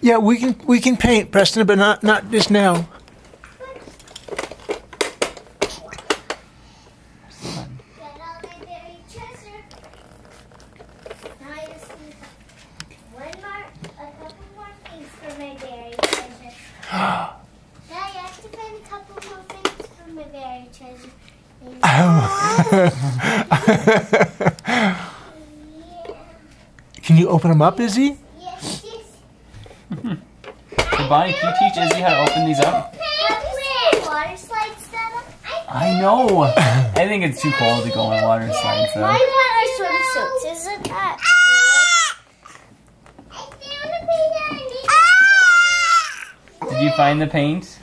Yeah, we can we can paint, Preston, but not not just now. Get you open them up, Izzy? Yes, yes. Hey, Bonnie, can you teach Izzy how to open these up? Paint water slides done. I know. I think it's too cold to go on water slides though. Mine want our swimsuits, isn't that? Did you find the paint?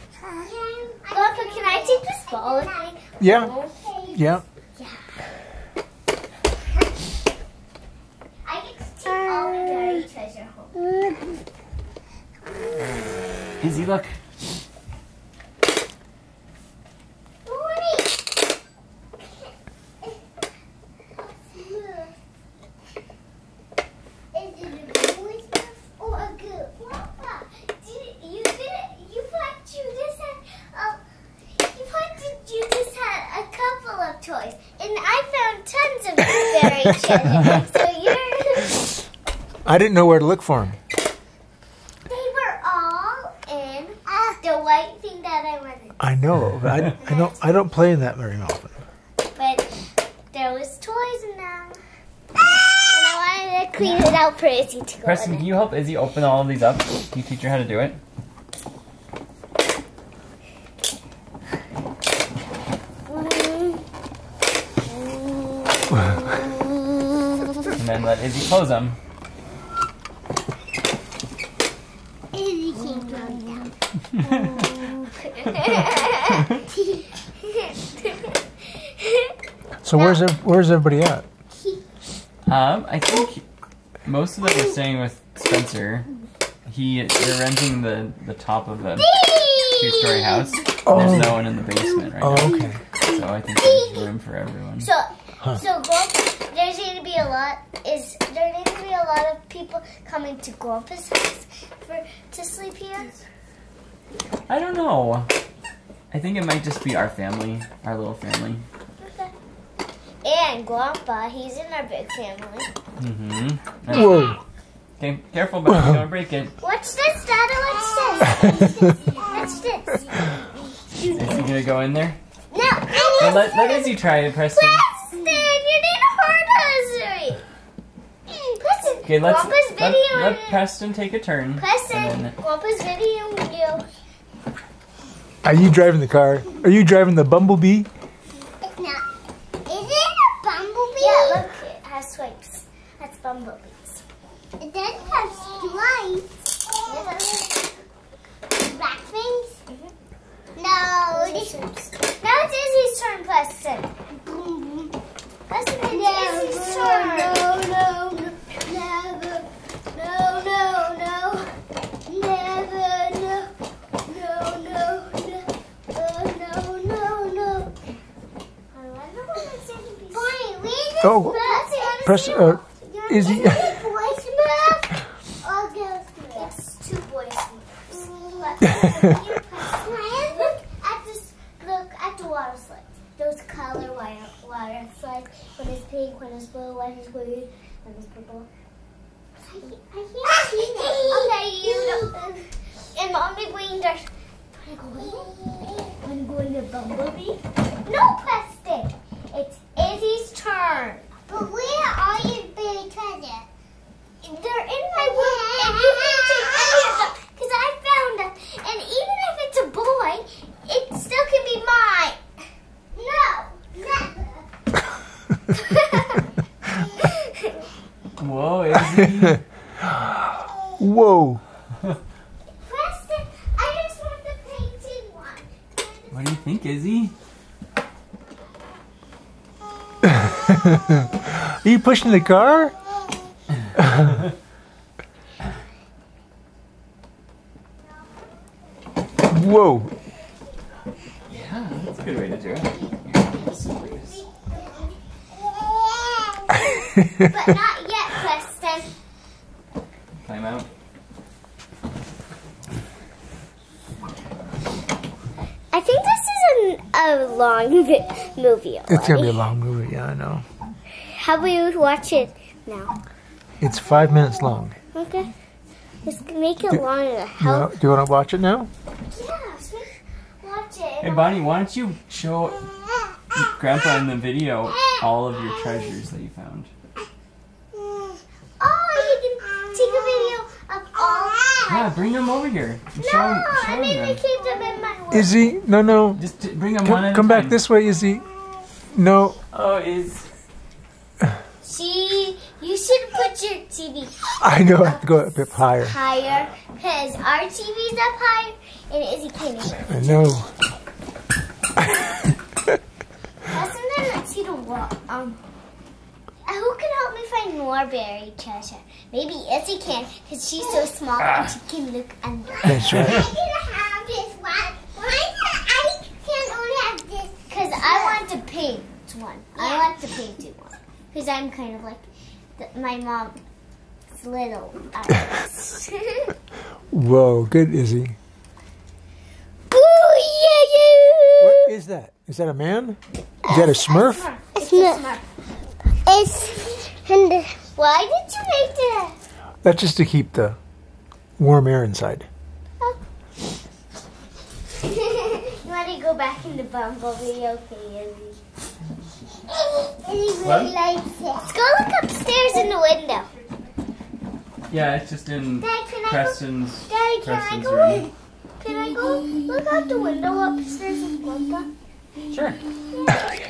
Papa, can I take this ball with? Yeah, yeah. I get to take all my buried treasure home. Izzy, look. Is it a boy's mouth or a girl? Papa, did you did you thought you just had uh, you thought that you just had a couple of toys, and I found tons of buried treasure. So you're I didn't know where to look for them. they were all in the white thing that I wanted, I know, but I, I don't I don't play in that very often. but there was toys in them. And I wanted to clean it out for Izzy to go Preston, in can you help Izzy open all of these up? Can you teach her how to do it? Mm-hmm. And then let Izzy close them. Izzy can't go down. So where's where's everybody at? Um, I think most of them are staying with Spencer. He they're renting the the top of a two-story house. Oh. There's no one in the basement right Oh, now, okay. so I think there's room for everyone. So, so Grump, there's going to be a lot. Is there going to be a lot of people coming to Grumpus' house for to sleep here? I don't know. I think it might just be our family, our little family. Okay. And Grandpa, he's in our big family. Mm-hmm. Whoa. Okay, careful, but don't break it. What's this, Dada? What's this? What's this? Is he gonna go in there? No, Well, let, let Izzy try it, Preston. Preston, you need a hard husband. Preston, Okay, let's Grandpa's let, video. let Preston take a turn. Preston, then- Grandpa's video you. Are you driving the car? Are you driving the bumblebee? It's not. Is it a bumblebee? Yeah, look, it has swipes. That's bumblebees. It does have stripes. Black things? Mm-hmm. No. This, now it's Izzy's turn, Preston. Mm-hmm. Preston, it's Izzy's mm-hmm. turn. No, no, no, never. No, no, no. Never, no. No, no, no. Oh, no, no, no. I wonder what it's gonna be. Bonnie, read this Oh, book. Press. Uh, is he? boys move or girls move? It's two boys moves. But you press look at this. Look at the water slides. Those color water water slides. One uh, is pink, one is blue, one is green, one is purple. I, I can't see that. Okay, you know. And mommy going there. Wanna go? Wanna go in the bumblebee? No, Preston. It's Izzy's turn. But where are your big treasure? They're in my room, and you can take any of them because I found them. And even if it's a boy, it still can be mine. No, never. Whoa, Preston, I just want the painted one. what do you think, Izzy? Are you pushing the car? Whoa. Yeah, that's a good way to do it. But not yet, Preston. Time out. I think this is an, a long vi- movie. It's gonna be a long movie. Yeah, I know. How about we watch it now? It's five minutes long. Okay. Let's make it Do- longer. Do you, How? wanna, do you want to watch it now? Yes. Watch it. Hey, Bonnie, why don't you show Grandpa in the video all of your treasures that you found? Oh, you can take a video of all. Yeah, bring them over here. and Show No, them, show I them mean I them. keep them in my room. Izzy, no, no. Just t- bring them one Come, a come back time. this way, Izzy. No, Oh, is See, you should put your TV I know. I have to go a bit higher. higher because our TV's up higher and Izzy can't hear. I know. Sometimes I see the wall. Um, who can help me find more buried treasure? Maybe Izzy can because she's so small and she can look under. That's right. can have this one. Why I can only have this? Because I want to paint one. I want to one. Because I'm kind of like the, my mom's little artist. Whoa, good, Izzy. Booyah! What is that? Is that a man? Is that a Smurf? It's not. It's. And why did you make that? That's just to keep the warm air inside. Oh. you want to go back in the bumblebee? Okay, Izzy. Izzy What? really likes it. Let's go look upstairs in the window. yeah, it's just in Dad, can I go? Preston's Preston's room. Can I go look out the window upstairs with Blanca? Sure. Okay.